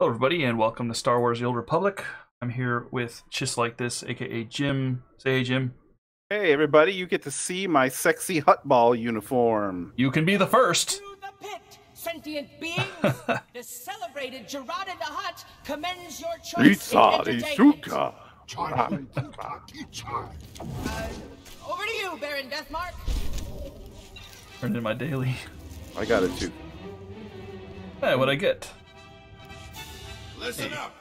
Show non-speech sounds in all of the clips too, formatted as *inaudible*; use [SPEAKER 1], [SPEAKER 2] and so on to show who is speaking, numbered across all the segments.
[SPEAKER 1] Hello, everybody, and welcome to Star Wars The Old Republic. I'm here with Just Like This, aka Jim. Say hey, Jim.
[SPEAKER 2] Hey, everybody, you get to see my sexy Huttball uniform.
[SPEAKER 1] You can be the first.
[SPEAKER 3] To the pit, sentient beings. *laughs* the celebrated Gerada the Hutt commends your choice in entertainment.
[SPEAKER 2] Isuka.
[SPEAKER 3] Over to you, Baron Deathmark.
[SPEAKER 1] Turned in my daily.
[SPEAKER 2] I got it too.
[SPEAKER 1] Hey, what I get?
[SPEAKER 4] Listen up.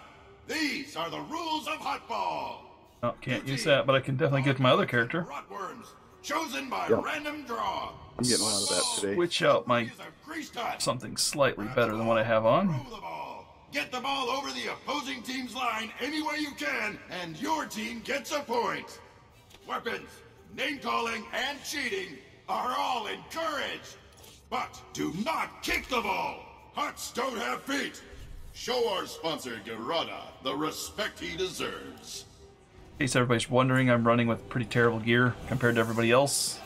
[SPEAKER 4] These are the rules of Huttball.
[SPEAKER 1] Oh, can't use that, but I can definitely get my other character.
[SPEAKER 4] Rotworms, chosen by
[SPEAKER 2] Yep.
[SPEAKER 4] random draw.
[SPEAKER 2] I'm getting a lot of that today.
[SPEAKER 1] Switch out my
[SPEAKER 4] Is a greased Hutt.
[SPEAKER 1] something slightly better than what I have on.
[SPEAKER 4] The. Get the ball over the opposing team's line any way you can, and your team gets a point. Weapons, name calling, and cheating are all encouraged. But do not kick the ball. Hutts don't have feet. Show our sponsor, Gerada, the respect he deserves.
[SPEAKER 1] In case everybody's wondering, I'm running with pretty terrible gear compared to everybody else.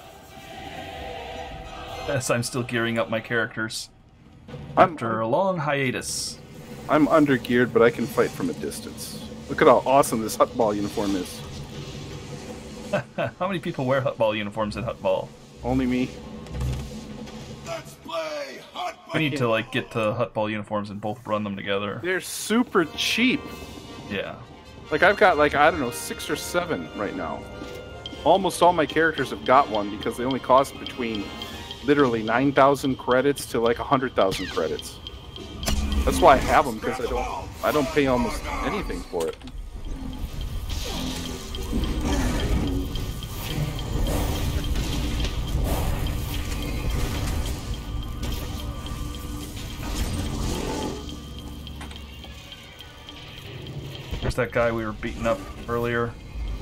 [SPEAKER 1] Yes, I'm still gearing up my characters
[SPEAKER 2] I'm,
[SPEAKER 1] after a long hiatus.
[SPEAKER 2] I'm undergeared, but I can fight from a distance. Look at how awesome this Huttball uniform is. *laughs*
[SPEAKER 1] How many people wear Huttball uniforms at Huttball?
[SPEAKER 2] Only me.
[SPEAKER 4] Let's play Huttball.
[SPEAKER 1] We need to like get the Huttball uniforms and both run them together.
[SPEAKER 2] They're super cheap.
[SPEAKER 1] Yeah.
[SPEAKER 2] Like I've got like I don't know six or seven right now. Almost all my characters have got one because they only cost between literally nine thousand credits to like hundred thousand credits. That's why I have them because I don't I don't pay almost anything for it.
[SPEAKER 1] That guy we were beating up earlier.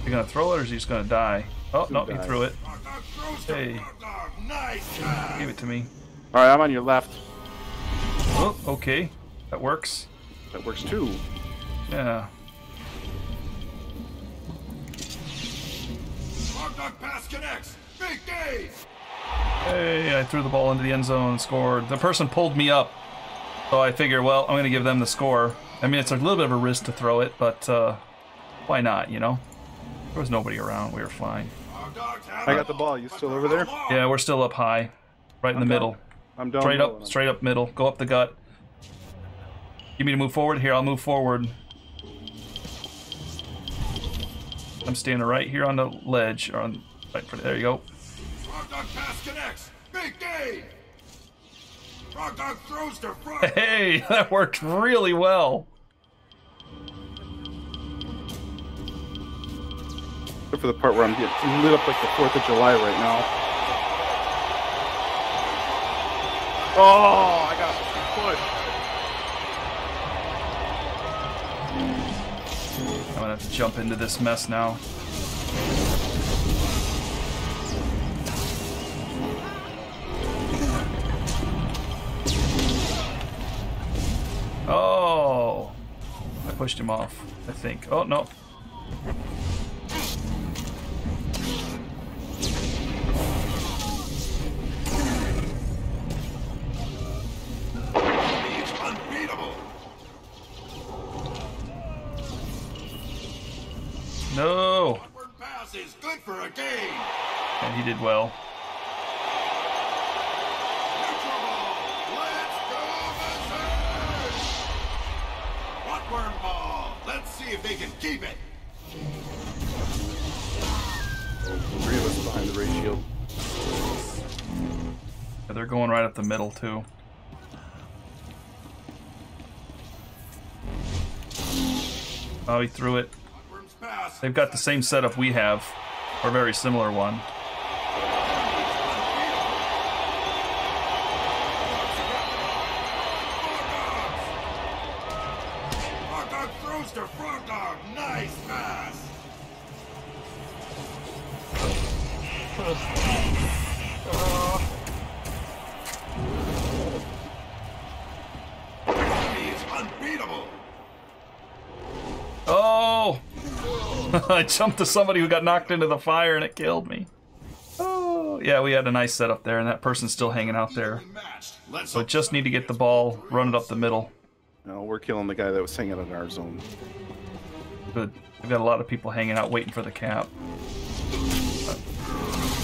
[SPEAKER 1] You gonna throw it or is he just gonna die? Oh no, he threw it.
[SPEAKER 4] Frogdog throws to
[SPEAKER 1] Hey.
[SPEAKER 4] Nice job.
[SPEAKER 1] Give it to me.
[SPEAKER 2] All right, I'm on your left.
[SPEAKER 1] Oh, okay. That works.
[SPEAKER 2] That works too.
[SPEAKER 1] Yeah.
[SPEAKER 4] Frogdog pass connects. Big game.
[SPEAKER 1] Hey, I threw the ball into the end zone and scored. The person pulled me up. So I figure, well, I'm gonna give them the score. I mean, it's a little bit of a risk to throw it, but uh, why not, you know? There was nobody around. We were fine.
[SPEAKER 2] I got the ball. You still over there?
[SPEAKER 1] Yeah, we're still up high. Right in the
[SPEAKER 2] down.
[SPEAKER 1] middle.
[SPEAKER 2] I'm down.
[SPEAKER 1] Straight up, straight up middle. Go up the gut. You mean to move forward? Here, I'll move forward. I'm standing right here on the ledge. Or on, right for, there you go.
[SPEAKER 4] Frogdog pass connects. Big game. Frogdog throws to Frog. *laughs*
[SPEAKER 1] Hey, *laughs* that worked really well.
[SPEAKER 2] Except for the part where I'm getting lit up like the Fourth of July right now. Oh, I got pushed.
[SPEAKER 1] I'm gonna have to jump into this mess now. Pushed him off. I think. Oh no. No.
[SPEAKER 4] Upward pass is good for a game.
[SPEAKER 1] And he did well.
[SPEAKER 4] Neutral ball. Let's go berserk. Rotworm ball. Let's see if they can keep it.
[SPEAKER 2] Three of us behind the ray shield.
[SPEAKER 1] Yeah, they're going right up the middle too. Oh, he threw it. They've got the same setup we have, or a very similar one.
[SPEAKER 4] Frogdog throws to Frogdog. Nice pass. He's unbeatable.
[SPEAKER 1] Oh! *laughs* I jumped to somebody who got knocked into the fire and it killed me. Oh, yeah, we had a nice setup there, and that person's still hanging out there.
[SPEAKER 4] Evenly matched. Let's
[SPEAKER 1] So just need to get the ball, run it up the middle.
[SPEAKER 2] No, we're killing the guy that was hanging out in our zone.
[SPEAKER 1] Good. We've got a lot of people hanging out waiting for the cap.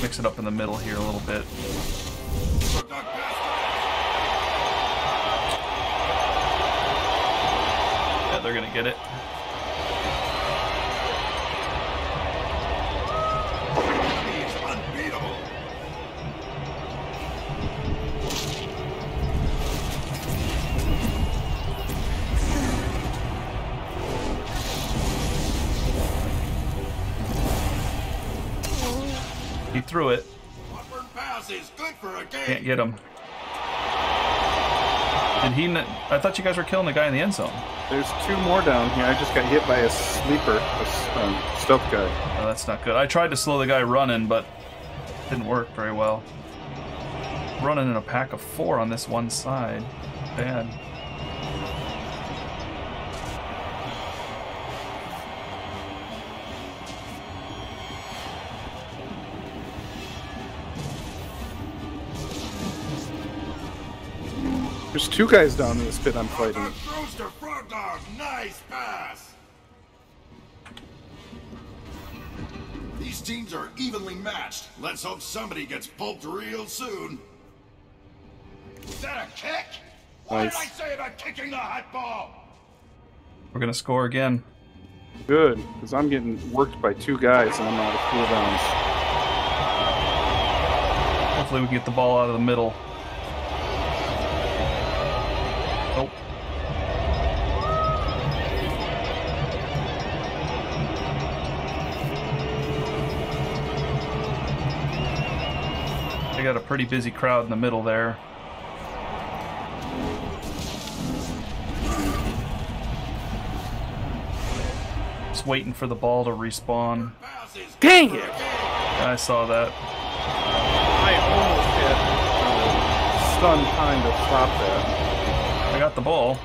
[SPEAKER 1] Mix it up in the middle here a little bit. Yeah, they're gonna get it. He threw it.
[SPEAKER 4] Pass is good for a
[SPEAKER 1] Can't get him. Did he? N- I thought you guys were killing the guy in the end zone.
[SPEAKER 2] There's two more down here. I just got hit by a sleeper, a s- um, stealth guy.
[SPEAKER 1] Oh, that's not good. I tried to slow the guy running, but it didn't work very well. Running in a pack of four on this one side. Bad.
[SPEAKER 2] There's two guys down in this pit I'm fighting.
[SPEAKER 4] Dog throws to Frog Dog. Nice pass. These teams are evenly matched. Let's hope somebody gets pulped real soon. Is that a kick? What did I say about kicking the Huttball?
[SPEAKER 1] We're gonna score again.
[SPEAKER 2] Good, because I'm getting worked by two guys and I'm out of cooldowns.
[SPEAKER 1] Hopefully we can get the ball out of the middle. Got a pretty busy crowd in the middle there. Just waiting for the ball to respawn.
[SPEAKER 2] Dang it!
[SPEAKER 4] for a game.
[SPEAKER 1] I saw that.
[SPEAKER 2] I almost had uh, stun time to stop that.
[SPEAKER 1] I got the ball.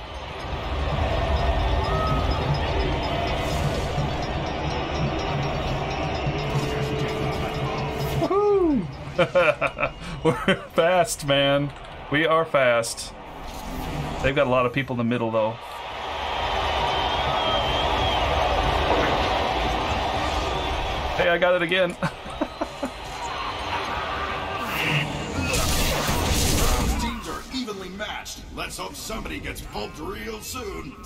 [SPEAKER 1] *laughs* We're fast, man. We are fast. They've got a lot of people in the middle, though. Hey, I got it again. *laughs*
[SPEAKER 4] Teams are evenly matched. Let's hope somebody gets pulped real soon.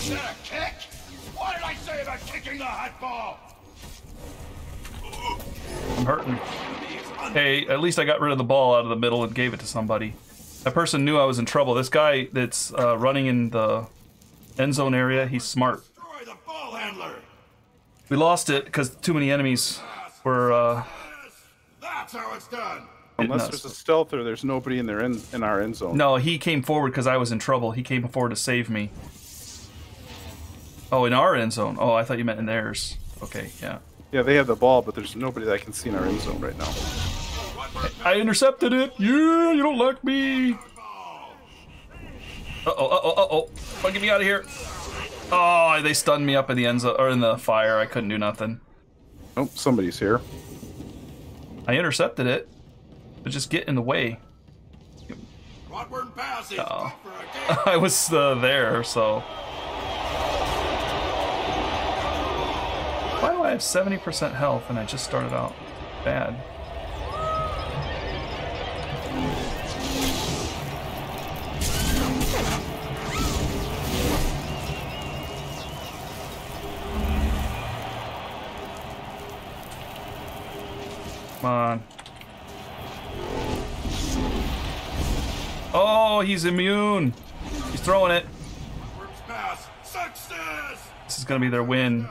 [SPEAKER 4] Is that a kick? What did I say about kicking the Huttball?
[SPEAKER 1] I'm hurting.
[SPEAKER 4] He is un-
[SPEAKER 1] Hey, at least I got rid of the ball out of the middle and gave it to somebody. That person knew I was in trouble. This guy that's uh, running in the end zone area, he's smart.
[SPEAKER 4] Destroy the ball handler.
[SPEAKER 1] We lost it because too many enemies were. Uh,
[SPEAKER 4] That's how it's done.
[SPEAKER 2] Unless
[SPEAKER 1] nuts.
[SPEAKER 2] there's a stealther, there's nobody in their in, in our end zone.
[SPEAKER 1] no, he came forward because I was in trouble. He came forward to save me. Oh, in our end zone. Oh, I thought you meant in theirs. Okay, yeah.
[SPEAKER 2] Yeah, they have the ball, but there's nobody that I can see in our end zone right now.
[SPEAKER 1] I intercepted it. Yeah, you don't like me. Uh oh, uh oh, uh oh. Oh, get me out of here. Oh, they stunned me up in the end zone or in the fire. I couldn't do nothing.
[SPEAKER 2] Oh, somebody's here.
[SPEAKER 1] I intercepted it, but just get in the way.
[SPEAKER 4] Rotworm pass
[SPEAKER 1] Uh-oh.
[SPEAKER 4] good for a game. *laughs*
[SPEAKER 1] I was uh, there, so. Why do I have 70% health and I just started out bad? Come on. Oh, he's immune. He's throwing it.
[SPEAKER 4] Rotworm's pass. Success.
[SPEAKER 1] This is gonna be their win,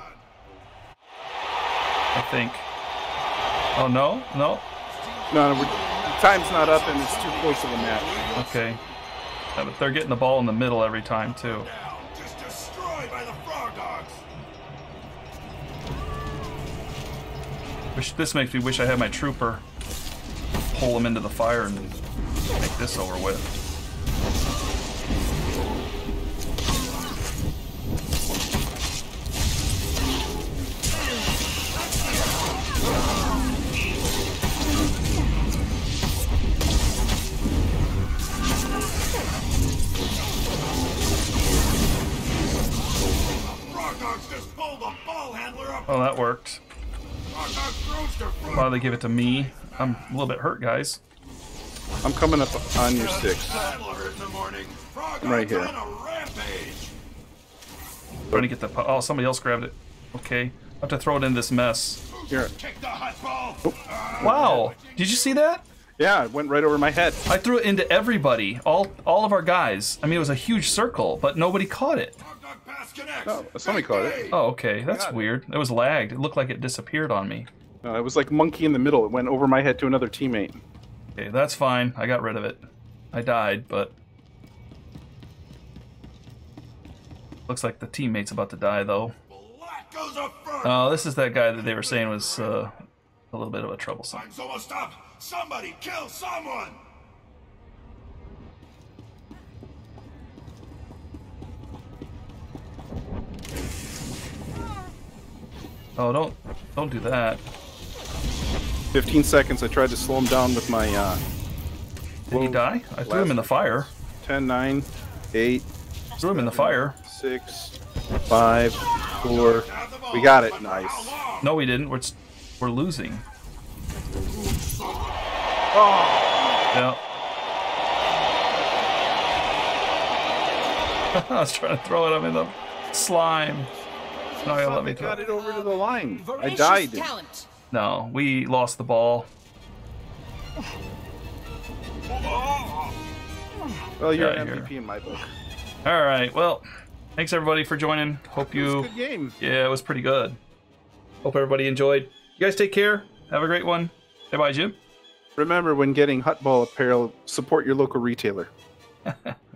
[SPEAKER 1] think. Oh no, no.
[SPEAKER 2] No, no, time's not up and it's too close of a match.
[SPEAKER 1] Okay. Yeah, but they're getting the ball in the middle every time too.
[SPEAKER 4] Down. Just destroyed by the frog dogs.
[SPEAKER 1] Wish this makes me wish I had my trooper pull him into the fire and make this over with. Why they give it to me? I'm a little bit hurt, guys.
[SPEAKER 2] I'm coming up on your six.
[SPEAKER 4] That'll hurt in the morning. Frog
[SPEAKER 2] Right here.
[SPEAKER 4] rampage.
[SPEAKER 1] Trying to get the. Oh, somebody else grabbed it. Okay. I have to throw it in this mess.
[SPEAKER 2] Here.
[SPEAKER 4] Kick the Huttball.
[SPEAKER 2] Oh.
[SPEAKER 1] Wow. Did you see that?
[SPEAKER 2] Yeah, it went right over my head.
[SPEAKER 1] I threw it into everybody, all all of our guys. I mean, it was a huge circle, but nobody caught it.
[SPEAKER 4] Frog Dog pass connects.
[SPEAKER 2] Oh, somebody caught it.
[SPEAKER 1] Oh, okay. That's weird. It was lagged. It looked like it disappeared on me.
[SPEAKER 2] Uh, it was like monkey in the middle. It went over my head to another teammate.
[SPEAKER 1] Okay, that's fine. I got rid of it. I died, but looks like the teammate's about to die though.
[SPEAKER 4] Black goes.
[SPEAKER 1] Oh, this is that guy that they were saying was uh, a little bit of a troublesome.
[SPEAKER 4] Time's almost up. Somebody kill someone.
[SPEAKER 1] Oh, don't don't do that.
[SPEAKER 2] 15 seconds. I tried to slow him down with my uh,
[SPEAKER 1] Did he die? I threw him in the fire.
[SPEAKER 2] 10, 9, 8,
[SPEAKER 1] Threw him in the fire.
[SPEAKER 2] 6, 5, 4.
[SPEAKER 4] Have the ball.
[SPEAKER 2] We got it. Nice.
[SPEAKER 1] No, we didn't. We're we're losing. Oh. Yeah. *laughs* I was trying to throw it up in the slime. No, you let me
[SPEAKER 2] I
[SPEAKER 1] throw.
[SPEAKER 2] got it over to the line. I died.
[SPEAKER 3] talent.
[SPEAKER 1] No, we lost the ball.
[SPEAKER 2] Well, you're
[SPEAKER 1] Yeah,
[SPEAKER 2] an. MVP in my book.
[SPEAKER 1] All right. Well, thanks everybody for joining. Hope
[SPEAKER 2] It was a
[SPEAKER 1] you.
[SPEAKER 2] good game.
[SPEAKER 1] Yeah, it was pretty good. Hope everybody enjoyed. You guys take care. Have a great one. Bye bye, Jim.
[SPEAKER 2] Remember, when getting Huttball apparel, support your local retailer. *laughs*